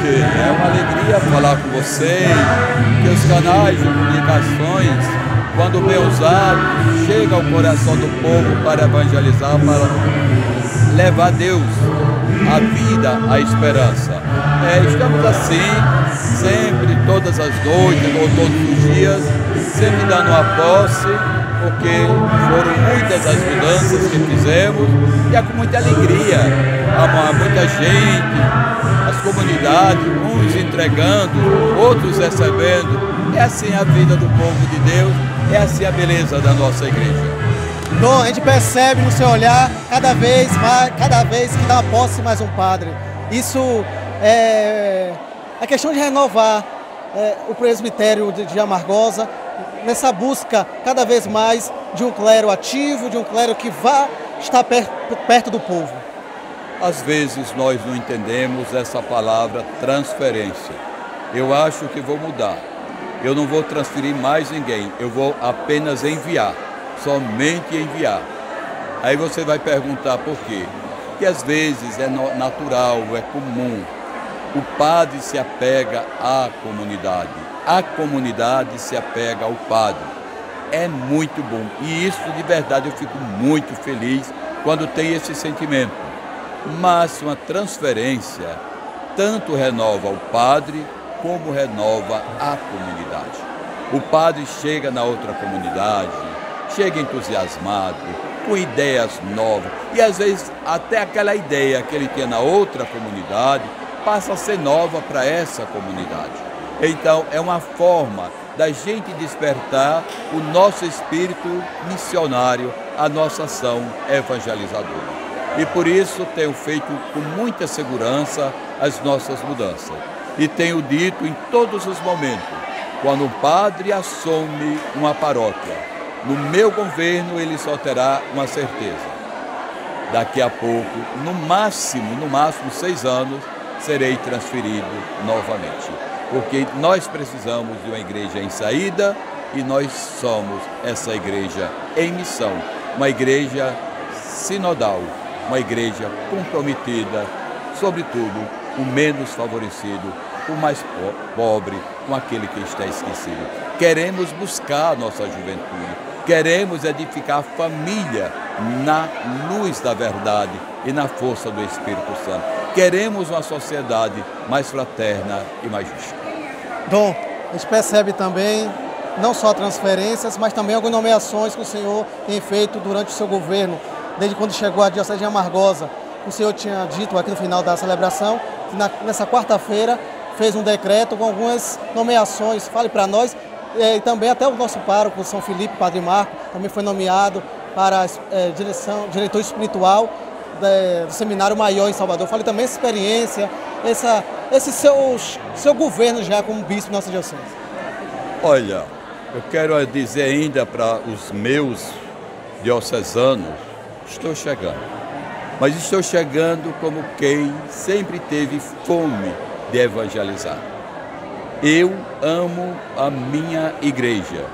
porque é uma alegria falar com vocês, que os canais de comunicações, quando bem usados, chegam ao coração do povo para evangelizar, para levar Deus, a vida, a esperança. É, estamos assim, sempre, todas as noites ou todos os dias, sempre dando a posse, porque foram muitas gente, as comunidades, uns entregando, outros recebendo. É assim a vida do povo de Deus, é assim a beleza da nossa igreja. Dom, a gente percebe no seu olhar cada vez mais, cada vez que dá posse mais um padre. Isso é a questão de renovar é, o presbitério de, de Amargosa nessa busca cada vez mais de um clero ativo, de um clero que vá estar perto, perto do povo. Às vezes nós não entendemos essa palavra transferência. Eu acho que vou mudar. Eu não vou transferir mais ninguém, eu vou apenas enviar somente enviar. Aí você vai perguntar por quê? Que às vezes é natural, é comum. O padre se apega à comunidade, a comunidade se apega ao padre. É muito bom e isso de verdade eu fico muito feliz quando tem esse sentimento. Mas uma transferência tanto renova o padre como renova a comunidade. O padre chega na outra comunidade, chega entusiasmado, com ideias novas. E às vezes até aquela ideia que ele tinha na outra comunidade passa a ser nova para essa comunidade. Então é uma forma da gente despertar o nosso espírito missionário, a nossa ação evangelizadora. E por isso tenho feito com muita segurança as nossas mudanças. E tenho dito em todos os momentos, quando um padre assume uma paróquia, no meu governo ele só terá uma certeza. Daqui a pouco, no máximo, no máximo seis anos, serei transferido novamente. Porque nós precisamos de uma igreja em saída e nós somos essa igreja em missão. Uma igreja sinodal, uma igreja comprometida, sobretudo, o menos favorecido, o mais pobre, com aquele que está esquecido. Queremos buscar a nossa juventude Queremos edificar a família na luz da verdade e na força do Espírito Santo. Queremos uma sociedade mais fraterna e mais justa. Dom, a gente percebe também não só transferências, mas também algumas nomeações que o senhor tem feito durante o seu governo, desde quando chegou à Diocese de Amargosa. O senhor tinha dito aqui no final da celebração que na, nessa quarta-feira fez um decreto com algumas nomeações. Fale para nós é, e também até o nosso pároco, São Felipe, Padre Marco, também foi nomeado para a é, direção, diretor espiritual de, do Seminário Maior em Salvador. Fale também essa experiência, essa, esse seu, seu governo já como bispo nossa diocese. Olha, eu quero dizer ainda para os meus diocesanos, estou chegando. Mas estou chegando como quem sempre teve fome de evangelizar. Eu amo a minha igreja,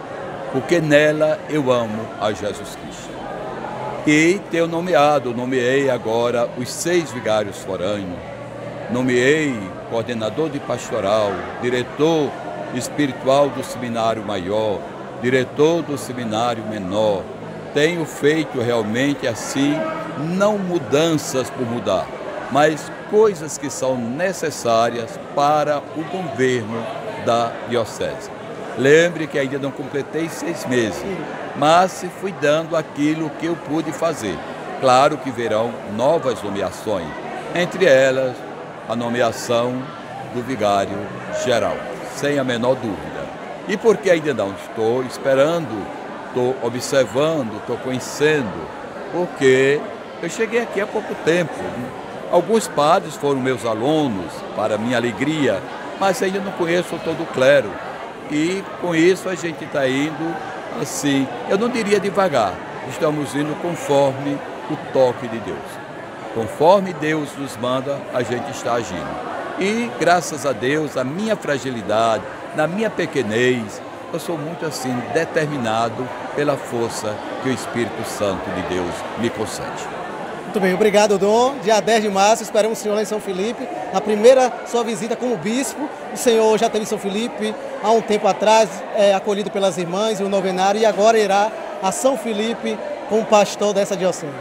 porque nela eu amo a Jesus Cristo. E tenho nomeado, nomeei agora os seis vigários forâneo, nomeei coordenador de pastoral, diretor espiritual do seminário maior, diretor do seminário menor. Tenho feito realmente assim, não mudanças por mudar, mas coisas que são necessárias para o governo da Diocese. Lembre que ainda não completei seis meses, mas fui dando aquilo que eu pude fazer. Claro que verão novas nomeações, entre elas a nomeação do vigário geral, sem a menor dúvida. E porque ainda não estou esperando, estou observando, estou conhecendo, porque eu cheguei aqui há pouco tempo, Alguns padres foram meus alunos, para minha alegria, mas ainda não conheço todo o clero. E com isso a gente está indo assim, eu não diria devagar, estamos indo conforme o toque de Deus. Conforme Deus nos manda, a gente está agindo. E graças a Deus, a minha fragilidade, na minha pequenez, eu sou muito assim determinado pela força que o Espírito Santo de Deus me concede. Muito bem, obrigado, Dom. Dia 10 de março, esperamos o senhor lá em São Felipe. Na primeira sua visita como bispo, o senhor já teve em São Felipe há um tempo atrás, é, acolhido pelas irmãs e o novenário, e agora irá a São Felipe como pastor dessa diocese.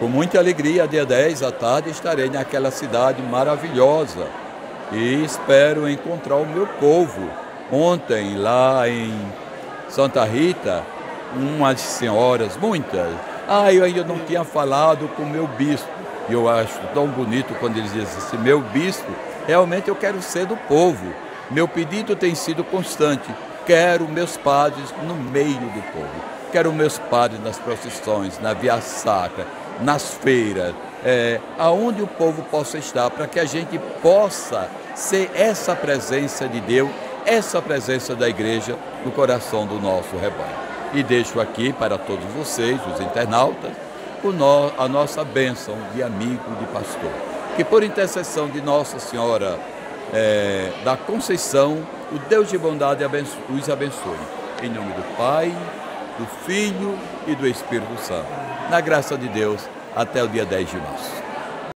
Com muita alegria, dia 10 à tarde, estarei naquela cidade maravilhosa e espero encontrar o meu povo. Ontem, lá em Santa Rita, umas senhoras, muitas, ah, eu ainda não tinha falado com o meu bispo. E eu acho tão bonito quando eles dizem assim, meu bispo, realmente eu quero ser do povo. Meu pedido tem sido constante. Quero meus padres no meio do povo. Quero meus padres nas procissões, na via sacra, nas feiras, é, aonde o povo possa estar, para que a gente possa ser essa presença de Deus, essa presença da igreja no coração do nosso rebanho. E deixo aqui para todos vocês, os internautas, a nossa bênção de amigo de pastor. Que por intercessão de Nossa Senhora é, da Conceição, o Deus de bondade os abençoe. Em nome do Pai, do Filho e do Espírito Santo. Na graça de Deus, até o dia 10 de março.